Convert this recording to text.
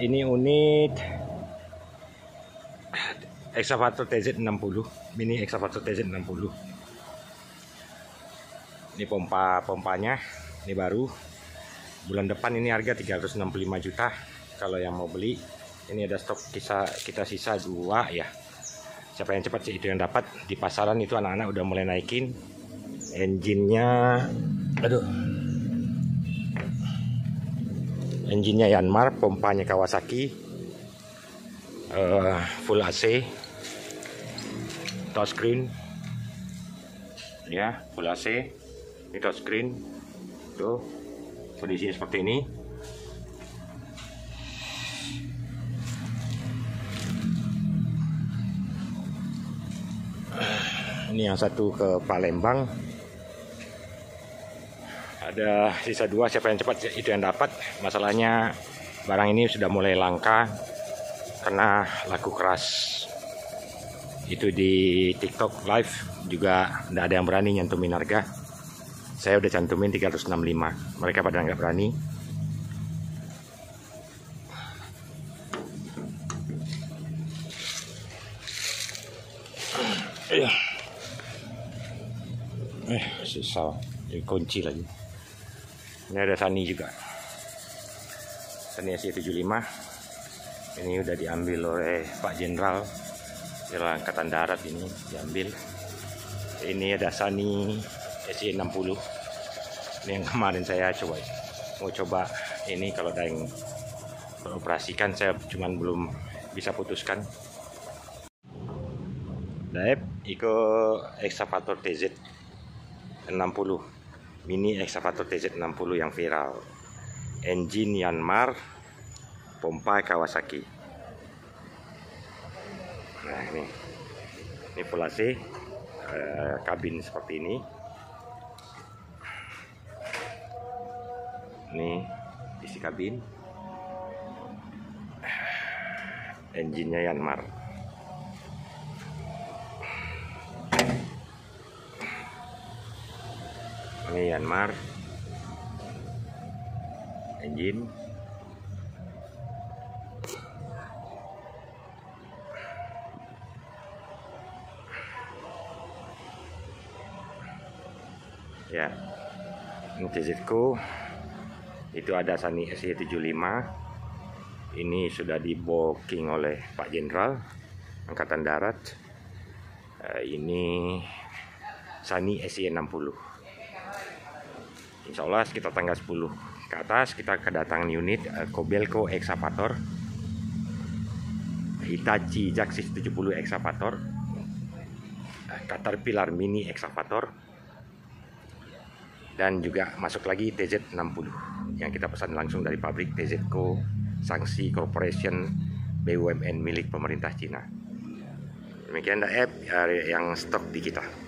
ini unit excavator TZ60 mini excavator TZ60 ini pompa pompanya ini baru. Bulan depan ini harga 365 juta kalau yang mau beli. Ini ada stok kita kita sisa dua ya. Siapa yang cepat sih itu yang dapat. Di pasaran itu anak-anak udah mulai naikin. Engine-nya aduh engine-nya Yanmar pompanya Kawasaki uh, full AC touchscreen ya full AC ini touchscreen tuh kondisinya seperti ini. Ini yang satu ke Palembang ada sisa dua siapa yang cepat itu yang dapat masalahnya barang ini sudah mulai langka karena laku keras itu di TikTok live juga tidak ada yang berani nyantumin harga saya udah cantumin 365 mereka pada nggak berani Iya. Eh, susah. Ini kunci lagi. Ini ada Sani juga. Sani SC75. Ini udah diambil oleh Pak Jenderal Jenderal Angkatan Darat ini diambil. Ini ada Sani SC60. Ini yang kemarin saya coba mau coba ini kalau ada yang beroperasikan saya cuman belum bisa putuskan. Daep Iko excavator TZ 60 mini excavator TZ 60 yang viral. Engine Yanmar pompa Kawasaki. Nah ini. Ini AC eh, kabin seperti ini. Ini isi kabin. Engine-nya Yanmar ini Yanmar engine ya ini TZku itu ada Sani SE75 ini sudah di booking oleh Pak Jenderal Angkatan Darat. Ini Sani SE60 Insya Allah sekitar tanggal 10 ke atas kita kedatangan unit uh, Kobelco Excavator Hitachi Jaxis 70 Excavator uh, Caterpillar Mini Excavator dan juga masuk lagi TZ60 yang kita pesan langsung dari pabrik TZCO Sanksi Corporation BUMN milik pemerintah Cina. Demikian app yang stok di kita